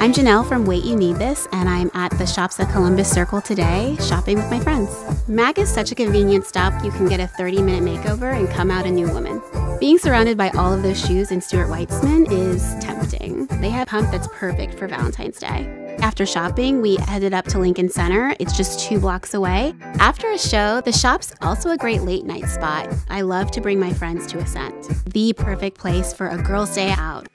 I'm Janelle from Wait You Need This, and I'm at the shops at Columbus Circle today shopping with my friends. MAC is such a convenient stop, you can get a 30 minute makeover and come out a new woman. Being surrounded by all of those shoes in Stuart Weitzman is tempting. They have a pump that's perfect for Valentine's Day. After shopping, we headed up to Lincoln Center. It's just two blocks away. After a show, the shop's also a great late night spot. I love to bring my friends to Ascent, the perfect place for a girls' day out.